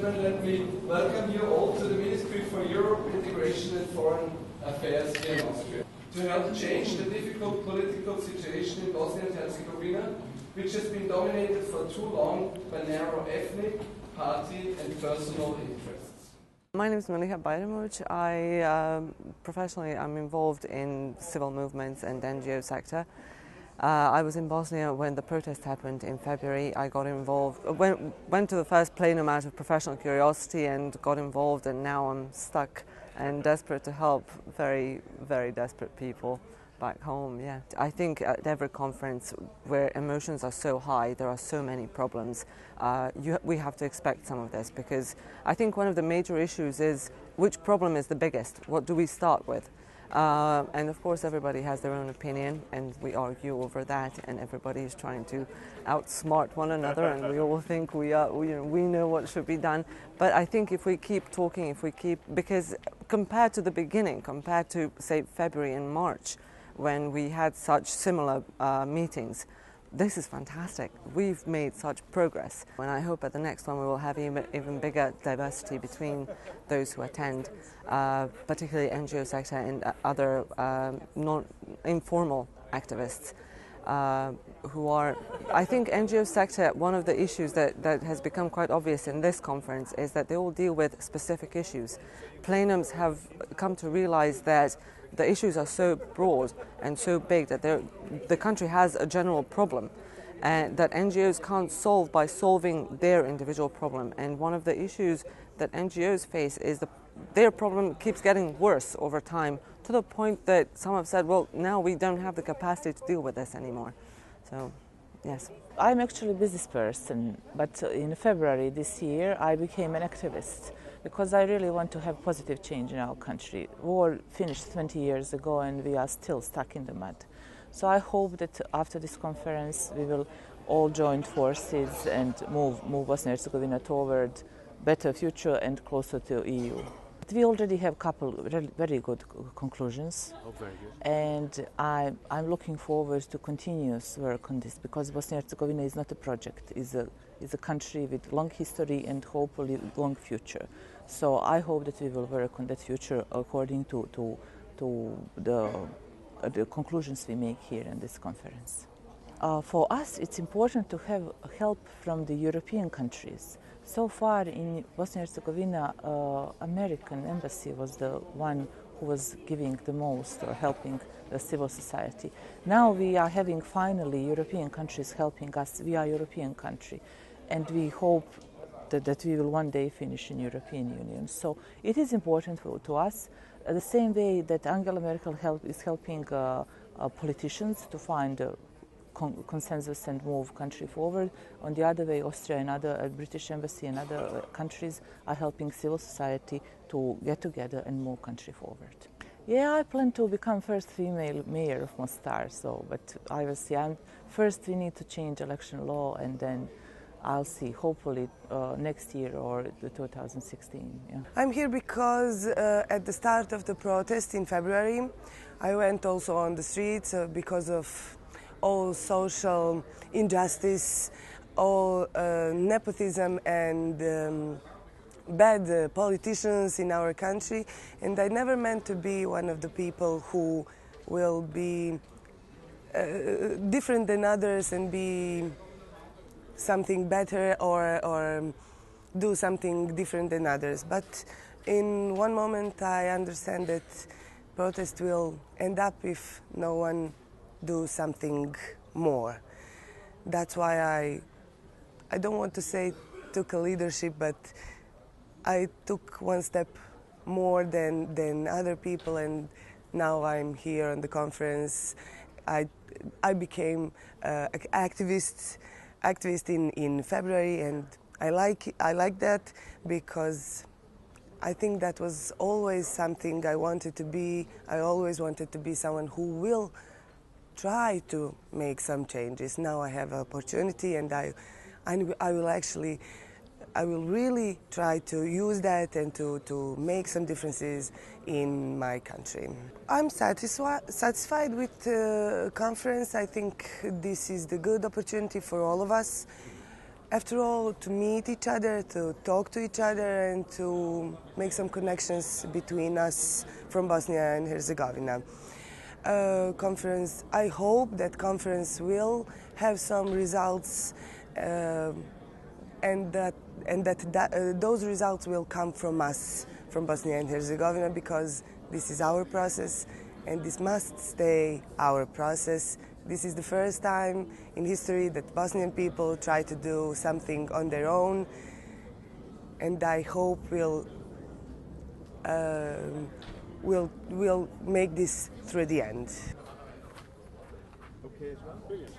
gentlemen, let me welcome you all to the Ministry for Europe, Integration and Foreign Affairs in Austria. To help change the difficult political situation in Bosnia and Herzegovina, which has been dominated for too long by narrow ethnic, party and personal interests. My name is Meliha Bayramovic. I um, professionally I'm involved in civil movements and NGO sector. Uh, I was in Bosnia when the protest happened in February. I got involved, went, went to the first plenum out of professional curiosity and got involved, and now I'm stuck and desperate to help very, very desperate people back home. Yeah, I think at every conference where emotions are so high, there are so many problems. Uh, you, we have to expect some of this because I think one of the major issues is which problem is the biggest? What do we start with? Uh, and of course, everybody has their own opinion, and we argue over that, and everybody is trying to outsmart one another, and we all think we are, we, you know, we know what should be done. But I think if we keep talking, if we keep, because compared to the beginning, compared to say February and March, when we had such similar uh, meetings, this is fantastic. We've made such progress, and I hope at the next one we will have even, even bigger diversity between those who attend, uh, particularly NGO sector and other um, non informal activists. Uh, who are, I think, NGO sector. One of the issues that, that has become quite obvious in this conference is that they all deal with specific issues. Plenums have come to realize that the issues are so broad and so big that the country has a general problem and that NGOs can't solve by solving their individual problem. And one of the issues that NGOs face is the, their problem keeps getting worse over time to the point that some have said, well, now we don't have the capacity to deal with this anymore. So, yes. I'm actually a business person, but in February this year I became an activist because I really want to have positive change in our country. War finished 20 years ago and we are still stuck in the mud. So I hope that after this conference we will all join forces and move, move Bosnia and Herzegovina toward better future and closer to EU. We already have a couple very good conclusions. Oh, very good. And I, I'm looking forward to continuous work on this because Bosnia and Herzegovina is not a project, it's a, it's a country with long history and hopefully long future. So I hope that we will work on that future according to, to, to the, uh, the conclusions we make here in this conference. Uh, for us, it's important to have help from the European countries. So far in Bosnia and Herzegovina, uh, American embassy was the one who was giving the most or helping the civil society. Now we are having finally European countries helping us. We are European country, and we hope that, that we will one day finish in European Union. So it is important for, to us, uh, the same way that Angela Merkel help, is helping uh, uh, politicians to find con consensus and move country forward. On the other way, Austria and other uh, British embassy and other uh, countries are helping civil society to get together and move country forward. Yeah, I plan to become first female mayor of Mostar. So, but I was young. First, we need to change election law, and then I'll see. Hopefully uh, next year or 2016. Yeah. I'm here because uh, at the start of the protest in February, I went also on the streets uh, because of all social injustice, all uh, nepotism and um, bad uh, politicians in our country. And I never meant to be one of the people who will be uh, different than others and be something better or, or do something different than others. But in one moment, I understand that protest will end up if no one do something more. That's why I, I don't want to say took a leadership, but I took one step more than, than other people, and now I'm here on the conference. I, I became uh, activist, activist in, in February, and I like, I like that because I think that was always something I wanted to be. I always wanted to be someone who will try to make some changes. Now I have an opportunity, and I, I, I will actually, I will really try to use that and to, to make some differences in my country. I'm satisfied satisfied with the conference. I think this is the good opportunity for all of us. after all, to meet each other, to talk to each other, and to make some connections between us from Bosnia and Herzegovina. Uh, conference. I hope that conference will have some results, uh, and that and that, that uh, those results will come from us, from Bosnia and Herzegovina, because this is our process, and this must stay our process. This is the first time in history that Bosnian people try to do something on their own, and I hope we'll um, we'll we'll make this through the end. Okay, well. Brilliant.